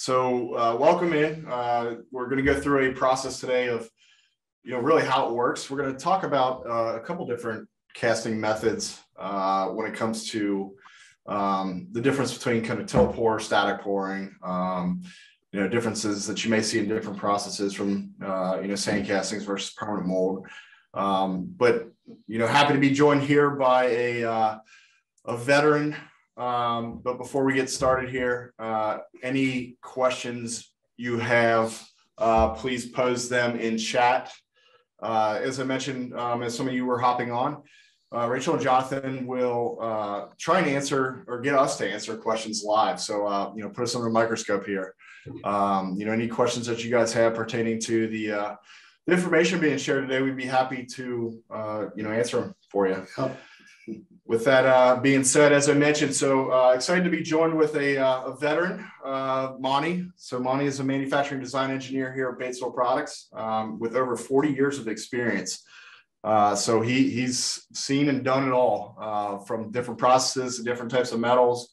So uh, welcome in. Uh, we're going to go through a process today of, you know, really how it works. We're going to talk about uh, a couple different casting methods uh, when it comes to um, the difference between kind of tilt pour, static pouring, um, you know, differences that you may see in different processes from, uh, you know, sand castings versus permanent mold. Um, but, you know, happy to be joined here by a, uh, a veteran um, but before we get started here, uh, any questions you have, uh, please pose them in chat. Uh, as I mentioned, um, as some of you were hopping on, uh, Rachel and Johnathan will uh, try and answer or get us to answer questions live. So, uh, you know, put us under a microscope here. Um, you know, any questions that you guys have pertaining to the, the information being shared today, we'd be happy to, you know, answer them for you with that uh, being said, as I mentioned, so uh, excited to be joined with a, uh, a veteran, uh, Monty. So Monty is a manufacturing design engineer here at Batesville Products um, with over 40 years of experience. Uh, so he he's seen and done it all uh, from different processes, different types of metals.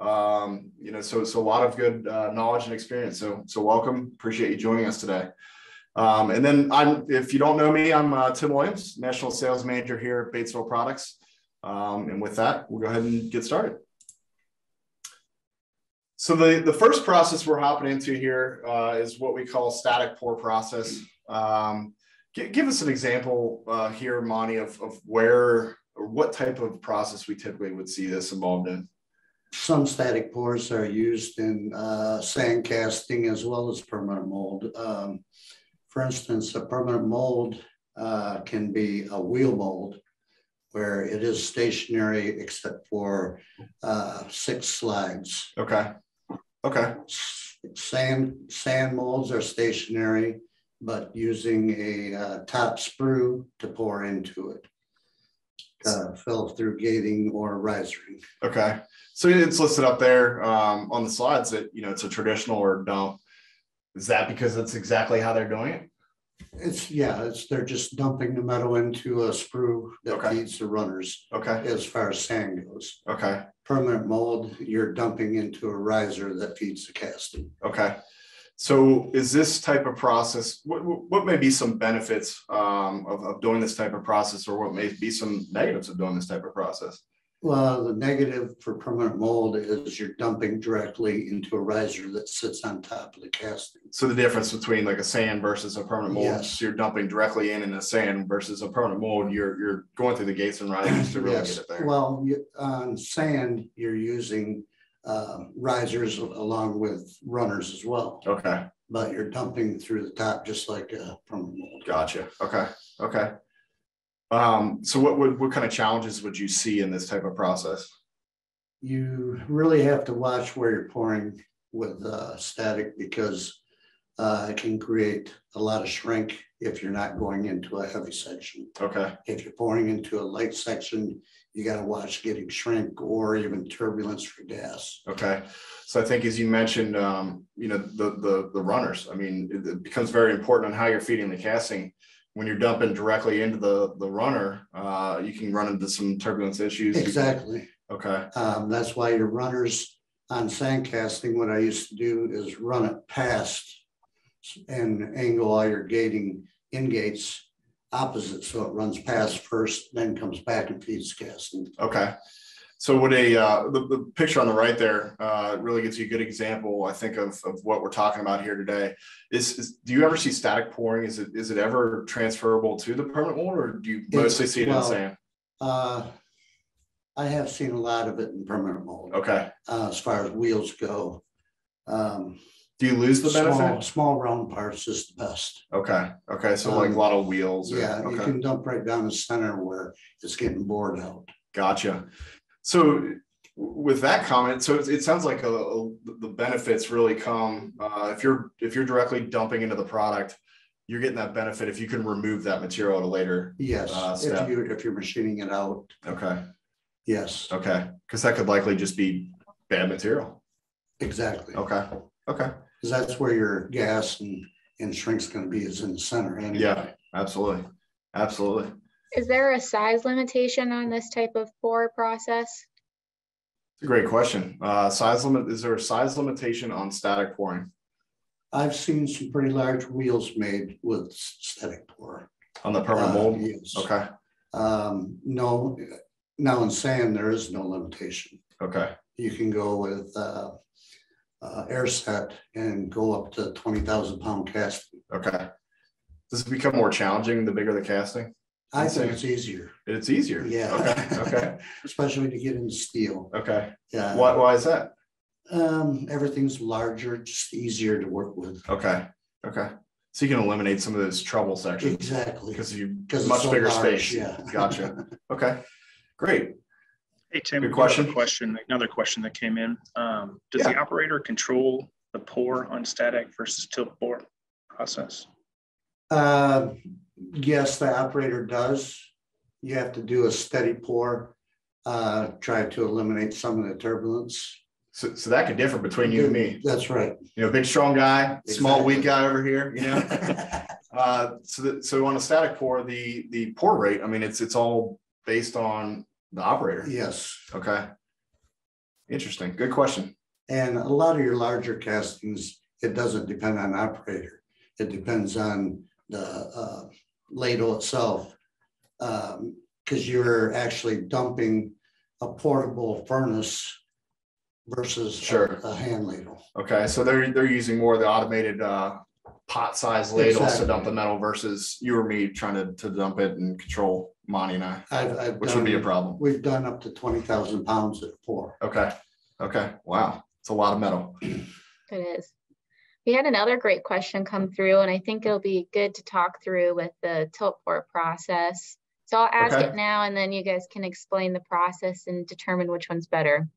Um, you know, so it's a lot of good knowledge and experience. So so welcome. Appreciate you joining us today. Um, and then I'm, if you don't know me, I'm Tim Williams, National Sales Manager here at Batesville Products. Um, and with that, we'll go ahead and get started. So the, the first process we're hopping into here uh, is what we call static pour process. Um, give, give, us an example uh, here, Monty, of, of where or what type of process we typically would see this involved in. Some static pours are used in uh, sand casting as well as permanent mold. Um, for instance, a permanent mold uh, can be a wheel mold where it is stationary except for uh, six slides. Okay. Okay. Sand sand molds are stationary, but using a uh, top sprue to pour into it. Uh, fill through gating or risering. Okay. So it's listed up there um, on the slides that you know it's a traditional or dump. Is that because that's exactly how they're doing it? It's, yeah, it's, they're just dumping the metal into a sprue that Okay. feeds the runners Okay. as far as sand goes. Okay. Permanent mold, you're dumping into a riser that feeds the casting. Okay. So is this type of process, what, what may be some benefits um, of, of doing this type of process or what may be some negatives of doing this type of process? Well, the negative for permanent mold is you're dumping directly into a riser that sits on top of the casting. So the difference between like a sand versus a permanent mold, Yes. you're dumping directly in in a sand versus a permanent mold, you're, you're going through the gates and risers to really Yes, get it there. well, you- on sand, you're using uh, risers along with runners as well, Okay, but you're dumping through the top just like a permanent mold. gotcha. Okay, okay. Um, so what would, what kind of challenges would you see in this type of process? You really have to watch where you're pouring with uh, static because uh, it can create a lot of shrink if you're not going into a heavy section. Okay, If you're pouring into a light section, you got to watch getting shrink or even turbulence for gas. okay. So I think as you mentioned, um, you know, the, the, the runners, I mean, it, it becomes very important on how you're feeding the casting. When you're dumping directly into the, the runner, uh, you can run into some turbulence issues. Exactly. Okay, Um, that's why your runners on sand casting, what I used to do is run it past and angle all your gating in gates opposite. So it runs past first, then comes back and feeds casting. okay. So would a, uh, the, the picture on the right there, uh, really gives you a good example, I think, of, of what we're talking about here today. Is, is, do you ever see static pouring? Is it, is it ever transferable to the permanent mold or do you mostly see it in sand? Uh, I have seen a lot of it in permanent mold, Okay. uh, as far as wheels go. Um, Do you lose the small, benefit? small round parts is the best. Okay, okay, so like a Um, lot of wheels. or- Yeah, you can dump right down the center where it's getting bored out. gotcha. So with that comment, so it, it sounds like a, a- the benefits really come, uh, if you're, if you're directly dumping into the product, you're getting that benefit if you can remove that material at a later, Yes, Uh, if you, if you're machining it out, okay, yes, okay, because that could likely just be bad material. exactly. Okay, okay, Because that's where your gas and, and shrink's gonna be is in the center anyway. Yeah. absolutely, absolutely. Is there a size limitation on this type of pour process? It's a great question. Uh, size limit, is there a size limitation on static pouring I've seen some pretty large wheels made with static pour. on the permanent Uh, mold? Yes. Okay, Um, no, now in sand, there is no limitation. okay, You can go with, uh, uh, air set and go up to twenty thousand pound casting. okay. Does it become more challenging the bigger the casting? I think it's easier, It's easier. yeah. Okay, okay, Especially when you get into steel. okay. Yeah. Why, why is that? Um, everything's larger, just easier to work with. Okay, okay. So you can eliminate some of those trouble sections Exactly. because you, 'Cause it's much so bigger large, space. Yeah. Gotcha. Okay, great. Hey, Tim. Good another question. Question, another question that came in. Um, does the operator control the pour on static versus tilt pour process? Uh, yes, the operator does. You have to do a steady pour, uh, try to eliminate some of the turbulence. So, so that could differ between you and me. That's right. You know, big, strong guy, small, weak guy over here, you know? Uh, so that, so on a static pour, the, the pour rate, I mean, it's, it's all based on the operator. Yes, Okay. Interesting. Good question. and a lot of your larger castings, it doesn't depend on operator. It depends on the, uh, ladle itself. Um, cause you're actually dumping a portable furnace versus a- Sure. a hand ladle. Okay, so they're, they're using more of the automated, uh, pot size ladles to dump the metal versus you or me trying to, to dump it and control Monty and I, I've, I've which would be a problem. we've done up to twenty thousand pounds at a pour. Okay, okay, wow, it's a lot of metal. It is. We had another great question come through, and I think it'll be good to talk through with the tilt pour process. So I'll ask Okay. it now, and then you guys can explain the process and determine which one's better.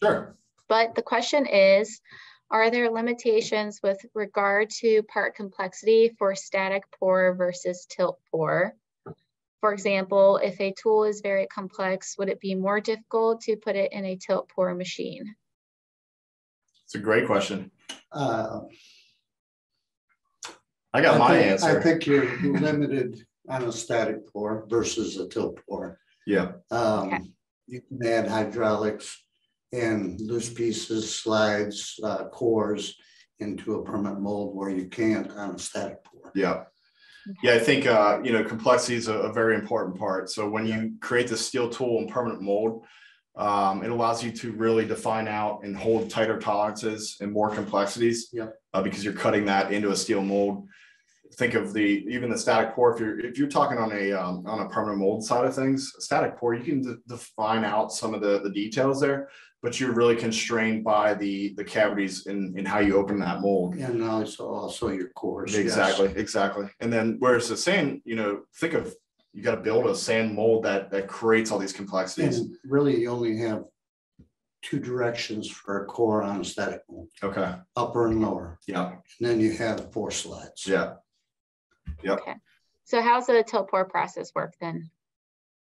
Sure. But the question is, are there limitations with regard to part complexity for static pour versus tilt pour? For example, if a tool is very complex, would it be more difficult to put it in a tilt pour machine? It's a great question. Uh, I got I my think- I think you're limited on a static pour versus a tilt pour. Yeah, Um, Okay. you can add hydraulics and loose pieces, slides, uh, cores into a permanent mold where you can't on a static pour. yeah. Yeah, I think, uh, you know, complexity is a, a very important part. So when you create the steel tool and permanent mold, um, it allows you to really define out and hold tighter tolerances and more complexities. Yep. Uh, because you're cutting that into a steel mold. Think of the, even the static pour, if you're, if you're talking on a, um, on a permanent mold side of things, static pour, you can de- define out some of the, the details there. But you're really constrained by the, the cavities in, in how you open that mold. And also, also your cores. yes. Exactly, exactly. And then whereas the sand, you know, think of, you gotta build a sand mold that, that creates all these complexities. And really, you only have two directions for a core on a static mold, Okay, upper and lower. yeah, And then you have four slides. yeah, Yep. Okay. So how's the tilt pour process work then?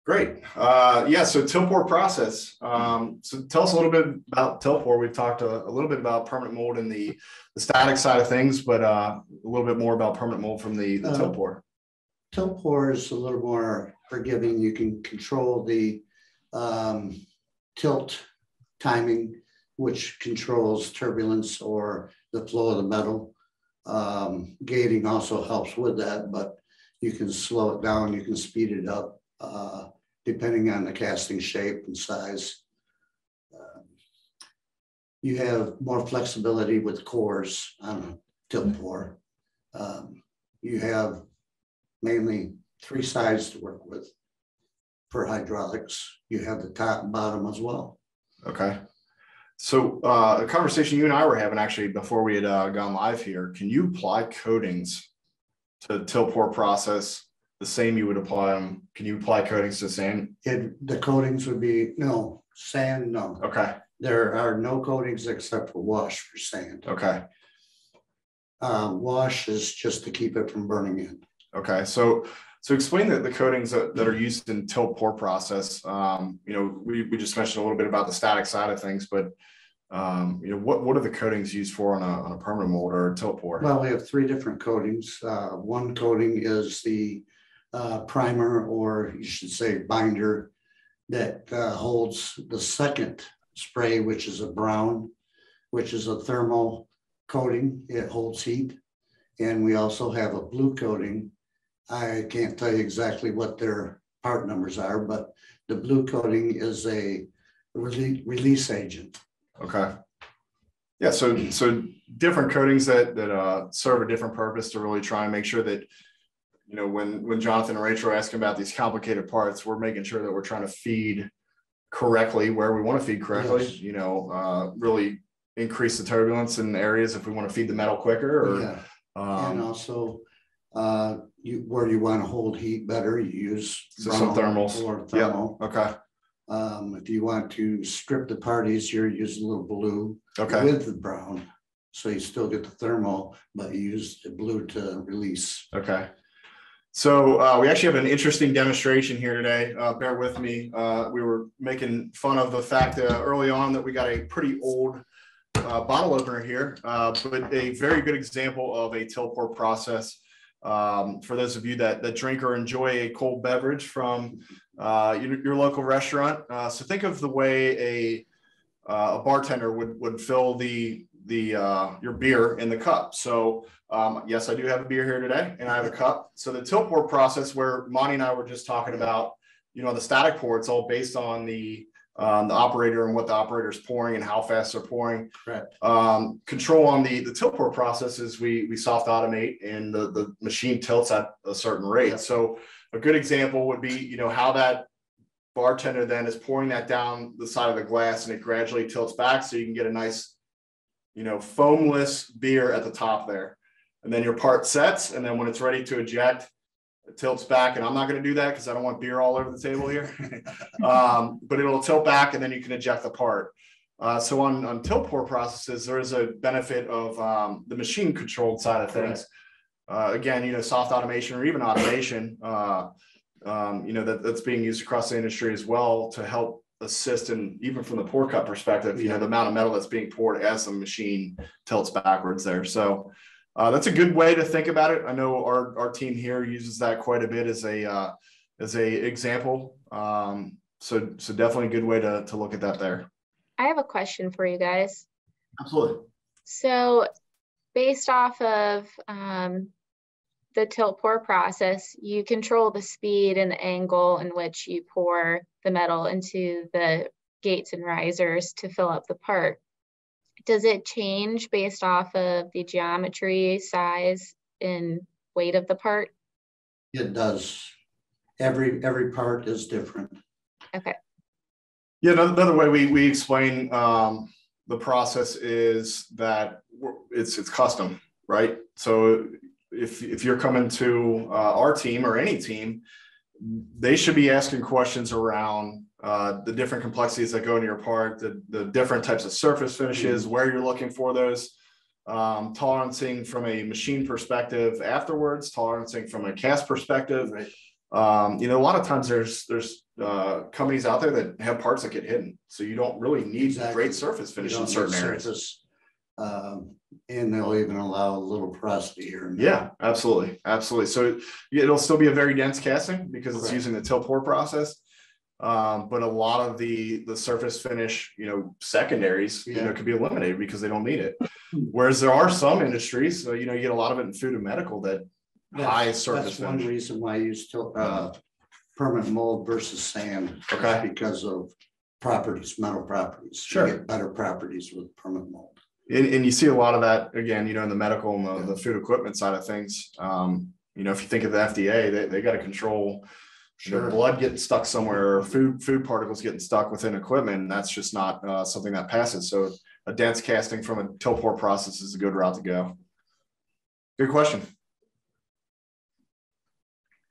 great. Uh, yeah, so tilt pour process. Um, so tell us a little bit about tilt pour. We've talked a, a little bit about permanent mold and the, the static side of things, but, uh, a little bit more about permanent mold from the, the Uh, tilt pour. Tilt pour is a little more forgiving. You can control the um, tilt timing, which controls turbulence or the flow of the metal. Um, gating also helps with that, but you can slow it down, you can speed it up, uh, depending on the casting shape and size. You have more flexibility with cores on a tilt pour. Um, You have mainly three sides to work with. For hydraulics, you have the top and bottom as well. Okay. So uh, a conversation you and I were having actually before we had uh, gone live here, can you apply coatings to tilt pour process the same you would apply them? Can you apply coatings to sand? It, the coatings would be, no, sand, no. Okay, There are no coatings except for wash for sand. okay, Um, wash is just to keep it from burning in. Okay. So so explain the, the coatings that, that are used in tilt pour process. Um, you know, we, we just mentioned a little bit about the static side of things, but um, you know, what, what are the coatings used for on a, on a permanent mold or a tilt pour? Well, we have three different coatings. Uh, one coating is the uh, primer, or you should say binder, that uh, holds the second spray, which is a brown, which is a thermal coating. It holds heat. And we also have a blue coating. I can't tell you exactly what their part numbers are, but the blue coating is a release, release agent. Okay. Yeah, so so different coatings that that uh, serve a different purpose to really try and make sure that you know when when Johnathan and Rachel are asking about these complicated parts, we're making sure that we're trying to feed correctly where we want to feed correctly. Yes. You know, uh, really increase the turbulence in areas if we want to feed the metal quicker or Yeah. And um, also, uh, you, where you want to hold heat better, you use. So some thermals. Or thermal. Okay. Um, if you want to strip the part easier, use a little blue. Okay. With the brown, so you still get the thermal, but you use the blue to release. Okay. So uh, we actually have an interesting demonstration here today. Uh, bear with me. Uh, we were making fun of the fact uh, early on that we got a pretty old uh, bottle opener here, uh, but a very good example of a tilt pour process. Um, for those of you that, that drink or enjoy a cold beverage from uh, your, your local restaurant. Uh, so think of the way a, uh, a bartender would, would fill the, the uh, your beer in the cup. So um, yes, I do have a beer here today, and I have a cup. So the tilt pour process, where Monty and I were just talking about, you know, the static pour, it's all based on the um, the operator and what the operator is pouring and how fast they're pouring. Correct. Um, control on the the tilt pour process is we we soft automate and the the machine tilts at a certain rate. Yep. So a good example would be, you know, how that bartender then is pouring that down the side of the glass and it gradually tilts back so you can get a nice, you know, foamless beer at the top there. And then your part sets, and then when it's ready to eject, tilts back. And I'm not going to do that because I don't want beer all over the table here. um, but it'll tilt back, and then you can eject the part. Uh, so on on tilt pour processes, there is a benefit of um, the machine controlled side of things. Uh, again, you know, soft automation or even automation, uh, um, you know, that, that's being used across the industry as well to help assist and even from the pour cut perspective, you know, the amount of metal that's being poured as the machine tilts backwards there. So uh, that's a good way to think about it. I know our, our team here uses that quite a bit as a uh, as a example. Um, so so definitely a good way to to look at that there. I have a question for you guys. Absolutely. So based off of um, the tilt pour process, you control the speed and the angle in which you pour the metal into the gates and risers to fill up the part. Does it change based off of the geometry, size, and weight of the part? It does. Every, every part is different. Okay. Yeah, another, another way we, we explain um, the process is that it's it's custom, right? So if if you're coming to uh, our team or any team, they should be asking questions around uh, the different complexities that go into your part, the the different types of surface finishes, where you're looking for those, um, tolerancing from a machine perspective afterwards, tolerancing from a cast perspective. Um, you know, a lot of times there's there's uh, companies out there that have parts that get hidden, so you don't really need Exactly. great surface finish in certain areas. surface, Um, and they'll even allow a little porosity here. and there. Yeah, absolutely, absolutely. So yeah, it'll still be a very dense casting because it's Correct. using the tilt pour process. Um, but a lot of the the surface finish, you know, secondaries, you know, could be eliminated because they don't need it. Whereas there are some industries, so you know, you get a lot of it in food and medical that That's- high surface That's one reason why you use uh, permanent mold versus sand. Okay. Because of properties, metal properties. You Sure. get Better properties with permanent mold. And, and you see a lot of that again, you know, in the medical and the, the food equipment side of things. Um, you know, if you think of the FDA, they, they got to control you Sure. blood getting stuck somewhere or food food particles getting stuck within equipment. And that's just not uh, something that passes. So a dense casting from a tilt pour process is a good route to go. Good question.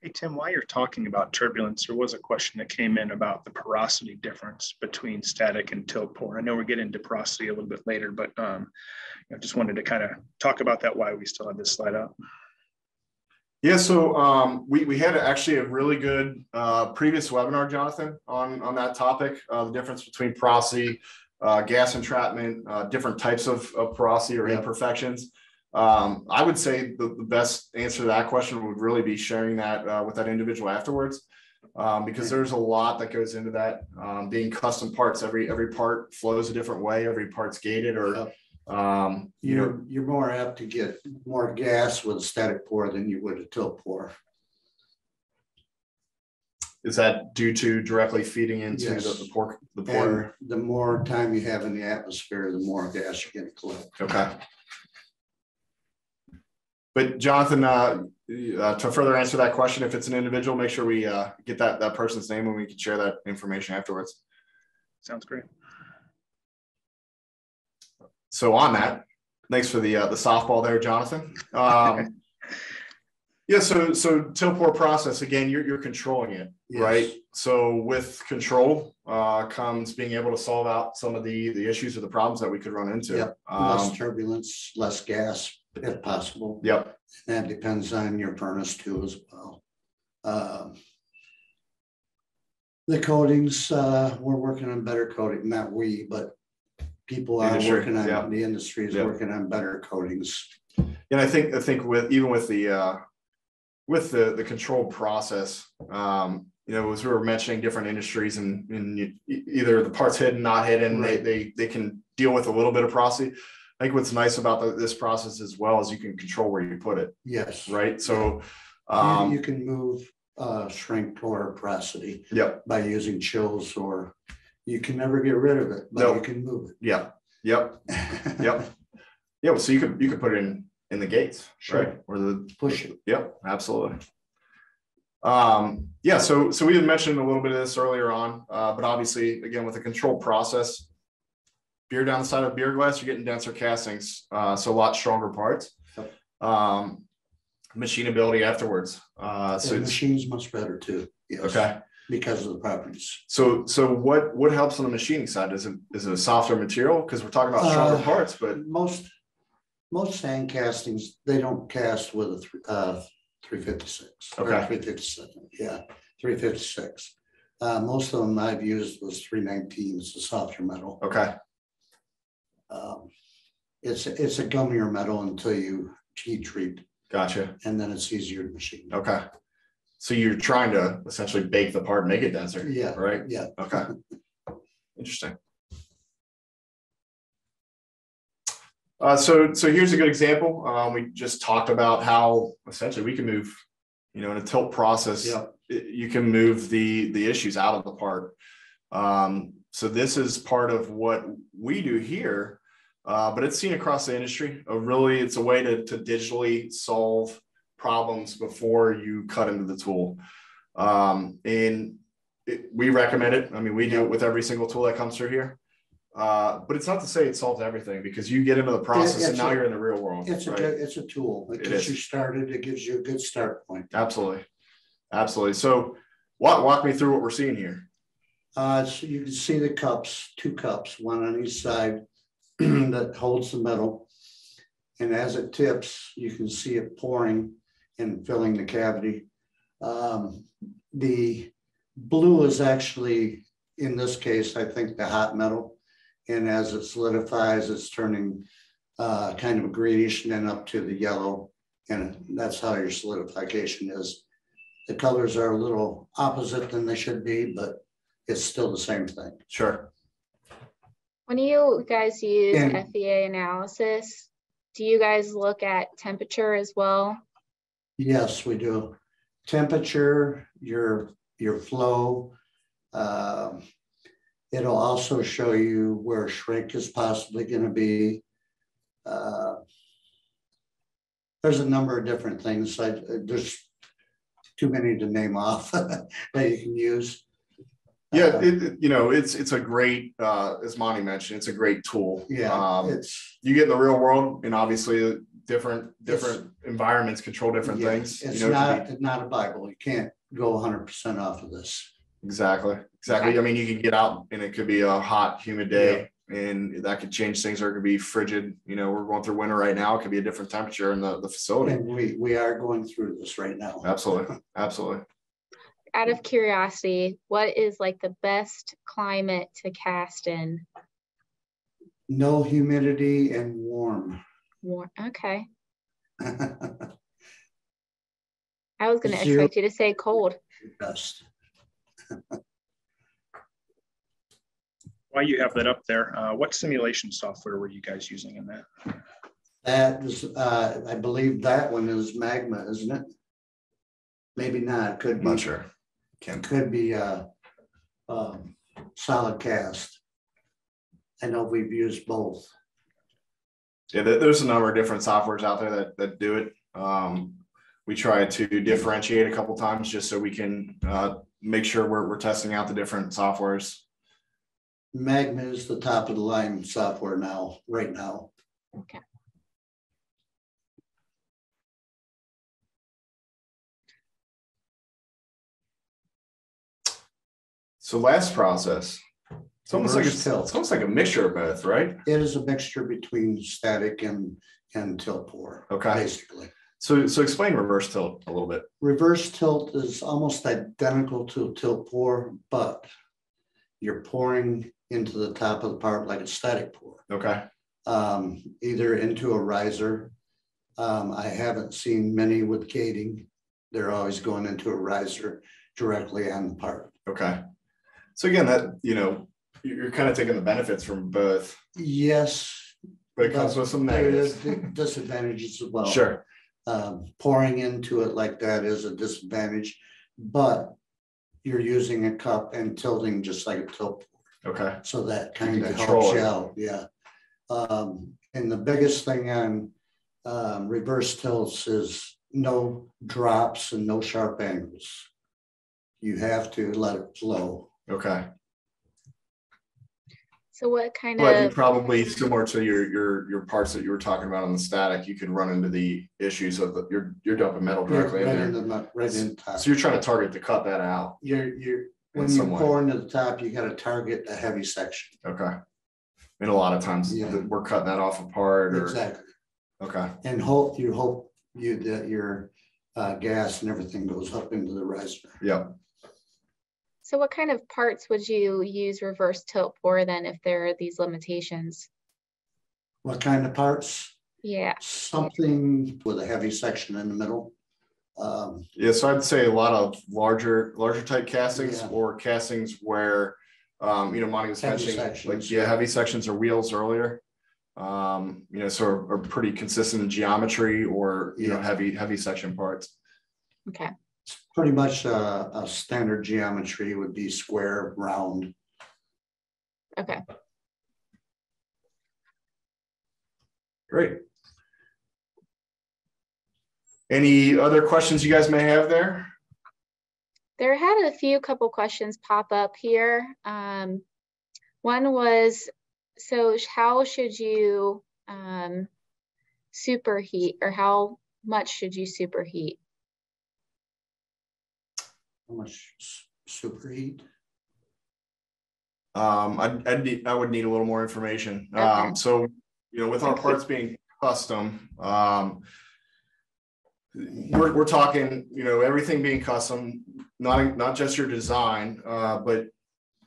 Hey, Tim, while you're talking about turbulence, there was a question that came in about the porosity difference between static and tilt pour. I know we're getting into porosity a little bit later, but um, I just wanted to kind of talk about that, why we still have this slide up. Yeah, so um, we, we had actually a really good uh, previous webinar, Johnathan, on, on that topic, uh, the difference between porosity, uh, gas entrapment, uh, different types of, of porosity or Yeah. imperfections. Um, I would say the, the best answer to that question would really be sharing that uh, with that individual afterwards. Um, because there's a lot that goes into that. Um, being custom parts, every every part flows a different way. Every part's gated, or Yep. Um, you know, You're, you're more apt to get more gas with a static pour than you would a tilt pour. is that due to directly feeding into Yes. the, the pork the And the more time you have in the atmosphere, the more gas you're gonna collect. Okay. But Johnathan, uh, uh, to further answer that question, if it's an individual, make sure we uh, get that that person's name and we can share that information afterwards. Sounds great. So on that, thanks for the uh, the softball there, Johnathan. Um, yeah, so so tilt pour process again, you're you're controlling it, right? So with control uh, comes being able to solve out some of the the issues or the problems that we could run into. Yep. Um, Less turbulence, less gas if possible. yep. That depends on your furnace too as well. Um, The coatings, uh, we're working on better coating, not we, but people are Industry, working yeah. on, the industry is Yeah. working on better coatings. And I think I think with even with the uh, with the the controlled process, um, you know, as we were mentioning different industries and and you, either the parts hidden, not hidden, they Right. they they can deal with a little bit of porosity. I think what's nice about the, this process as well is you can control where you put it, Yes. right? So, You, um, you can move, uh, shrink or porosity yep, by using chills or you can never get rid of it, but No. you can move it. Yeah. yep, yep, yeah. So you could you could put it in in the gates, Sure. right? Or the Push it. Yep, absolutely. Um, yeah, so so we had mentioned a little bit of this earlier on, uh, but obviously, again, with a controlled process, beer down the side of beer glass, you're getting denser castings, uh, so a lot stronger parts. Yep. Um, machinability afterwards. Uh, so it's machine's much better too. Yes. okay. Because of the properties. So so what what helps on the machining side? Is it is it a softer material? Because we're talking about stronger Uh, parts, but Most, most sand castings, they don't cast with a uh, three fifty-six. Okay. Three fifty-seven, yeah, three fifty-six. Uh, most of them I've used was three nineteen, it's a softer metal. okay, Um, It's, it's a gummier metal until you heat treat, gotcha. and then it's easier to machine. Okay. So you're trying to essentially bake the part, make it denser. Yeah. Right. Yeah. Okay. Interesting. Uh, so, so here's a good example. Um, we just talked about how essentially we can move, you know, in a tilt process, Yeah. you can move the, the issues out of the part. Um, so this is part of what we do here, uh, but it's seen across the industry. A really, it's a way to, to digitally solve problems before you cut into the tool. Um, and it, we recommend it. I mean, we do it with every single tool that comes through here. Uh, but it's not to say it solves everything because you get into the process and now a- you're in the real world. It's a, right? good- it's a tool. It It gets is. you started, it gives you a good start point. Absolutely. Absolutely. So walk, walk me through what we're seeing here. Uh, so you can see the cups, two cups, one on each side that holds the metal. And as it tips, you can see it pouring and filling the cavity. Um, the blue is actually, in this case, I think the hot metal. And as it solidifies, it's turning uh, kind of a greenish and then up to the yellow. And that's how your solidification is. The colors are a little opposite than they should be, but it's still the same thing. Sure. When you guys use And- FEA analysis, do you guys look at temperature as well? Yes, we do. Temperature, your, your flow. um, It'll also show you where shrink is possibly gonna be. Uh, There's a number of different things. I, there's too many to name off that you can use. Yeah, Uh, it, you know, it's it's a great, uh, as Monty mentioned, it's a great tool. Yeah, Um, it's, you get in the real world, and obviously, different different environments control different yeah, things. it's you know, not, it's not a Bible. You can't go hundred percent off of this. exactly, exactly. I mean, you can get out, and it could be a hot, humid day, and that could change things, or it could be frigid. You know, we're going through winter right now. It could be a different temperature in the the facility. And we, we are going through this right now. Absolutely, absolutely. Out of curiosity, what is like the best climate to cast in? No humidity and warm. War, okay. I was gonna expect you to say cold. Best. While you have that up there, uh, what simulation software were you guys using in that? That is, uh, I believe that one is Magma, isn't it? Maybe not, could I'm not be, sure. Kim. could be, uh, um, SOLIDCast. I know we've used both. Yeah, there's a number of different softwares out there that, that do it. Um, we try to differentiate a couple times just so we can, uh, make sure we're, we're testing out the different softwares. Magma is the top of the line software now, right now. Okay. So last process, it's almost like, a, it's tilt. it's almost like a mixture of both, right? It is a mixture between static and, and tilt pour, Okay, basically. so, so explain reverse tilt a little bit. Reverse tilt is almost identical to a tilt pour, but you're pouring into the top of the part like a static pour, Okay, um, either into a riser. Um, I haven't seen many with gating. They're always going into a riser directly on the part. okay. So again, that, you know, you're, kind of taking the benefits from both, Yes. but it comes with some there is negatives. Disadvantages as well. Sure, um, pouring into it like that is a disadvantage, but you're using a cup and tilting just like a tilt, okay, so that kind of helps you out, yeah. Um, and the biggest thing on um, reverse tilts is no drops and no sharp angles. You have to let it flow. okay. So what kind But you of, probably similar to your, your, your parts that you were talking about on the static, you could run into the issues of the, you're, you're dumping metal directly in Right there. in the, mu- right in top. So you're trying to target to cut that out. You're, you're, when you some way. pour into the top, you gotta target a heavy section. Okay. And a lot of times Yeah. we're cutting that off apart or, Exactly. okay, And hope, you hope you, that your uh, gas and everything goes up into the riser. yeah. So what kind of parts would you use reverse tilt for then if there are these limitations? What kind of parts? Yeah, Something with a heavy section in the middle. Um, Yeah, so I'd say a lot of larger, larger type castings Yeah. or castings where, um, you know, Monty was Heavy mentioning, like, sections, yeah, yeah. heavy sections or wheels earlier. Um, you know, so are, are pretty consistent in geometry or, you know, heavy, heavy section parts. okay, pretty much uh, a standard geometry would be square, round. okay. Great. Any other questions you guys may have there? There had a few couple questions pop up here. Um, one was, so how should you um, superheat or how much should you superheat? How much superheat? Um, I'd, I'd need, I would need a little more information. Okay. Um, so, you know, with our parts being custom, um, we're, we're talking, you know, everything being custom, not, not just your design, uh, but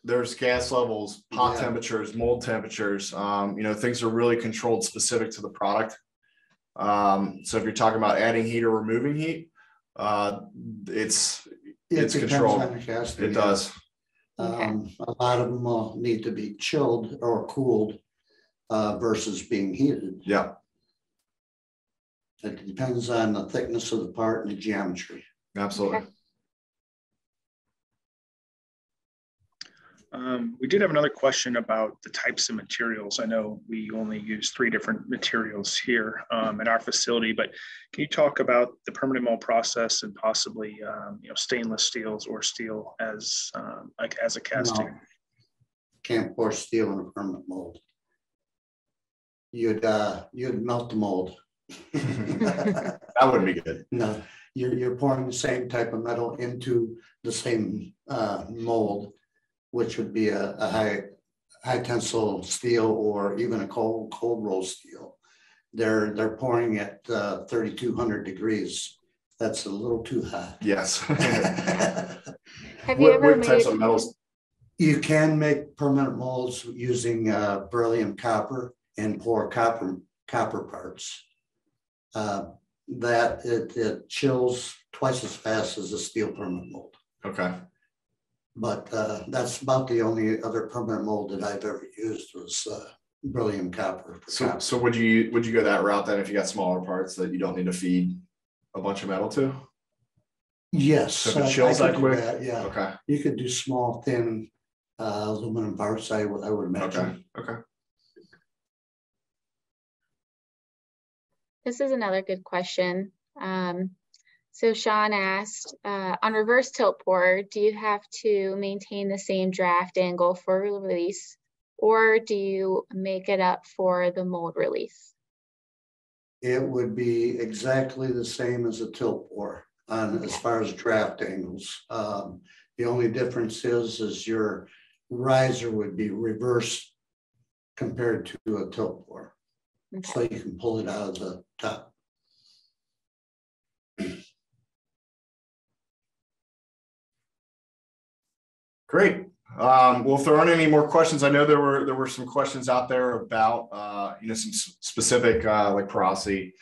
there's gas levels, pot Yeah. temperatures, mold temperatures, um, you know, things are really controlled specific to the product. Um, so if you're talking about adding heat or removing heat, uh, it's, It It's depends controlled. on the casting, it yeah. does. Okay. Um, a lot of them will need to be chilled or cooled uh, versus being heated. Yeah. It depends on the thickness of the part and the geometry. Absolutely. Okay. Um, we did have another question about the types of materials. I know we only use three different materials here um, at our facility, but can you talk about the permanent mold process and possibly, um, you know, stainless steels or steel as um, like as a casting? No. Can't pour steel in a permanent mold. You'd, uh, you'd melt the mold. That wouldn't be good. No, you're, you're pouring the same type of metal into the same, uh, mold, which would be a, a high, high tensile steel or even a cold, cold roll steel. They're, they're pouring at, uh, thirty-two hundred degrees. That's a little too hot. Yes. Have you What, ever what types made, of metals? You can make permanent molds using uh, beryllium copper and pour copper, copper parts. Uh, That it, it chills twice as fast as a steel permanent mold. Okay. But uh, that's about the only other permanent mold that I've ever used was uh, beryllium copper. So, copper. so would you, would you go that route then if you got smaller parts that you don't need to feed a bunch of metal to? Yes. So if it I- I could that do quick? that, Yeah, Okay, you could do small, thin uh, aluminum parts, I would, I would okay, okay. This is another good question. Um, so Sean asked, uh, on reverse tilt pour, do you have to maintain the same draft angle for release? Or do you make it up for the mold release? It would be exactly the same as a tilt pour on as far as draft angles. Um, the only difference is, is your riser would be reversed compared to a tilt pour. Okay. So you can pull it out of the top. Great. Um, well, if there aren't any more questions, I know there were there were some questions out there about uh, you know some specific uh, like porosity.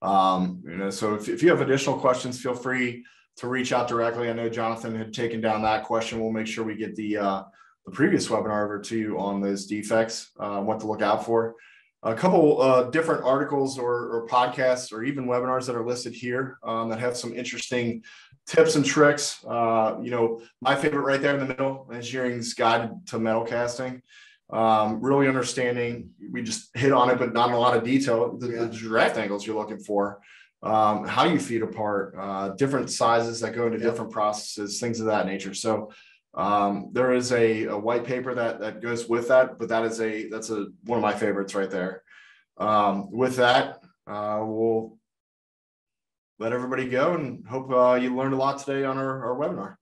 Um, you know, so if, if you have additional questions, feel free to reach out directly. I know Johnathan had taken down that question. We'll make sure we get the uh, the previous webinar over to you on those defects, uh, what to look out for. A couple uh, different articles or, or podcasts or even webinars that are listed here um, that have some interesting tips and tricks. Uh, you know, my favorite right there in the middle, Engineering's Guide to Metal Casting. Um, really understanding, we just hit on it, but not in a lot of detail, the, Yeah. the draft angles you're looking for, um, how you feed apart, uh, different sizes that go into Yeah. different processes, things of that nature. So um, there is a, a white paper that that goes with that, but that is a that's a one of my favorites right there. Um, with that, uh, we'll let everybody go and hope uh, you learned a lot today on our, our webinar.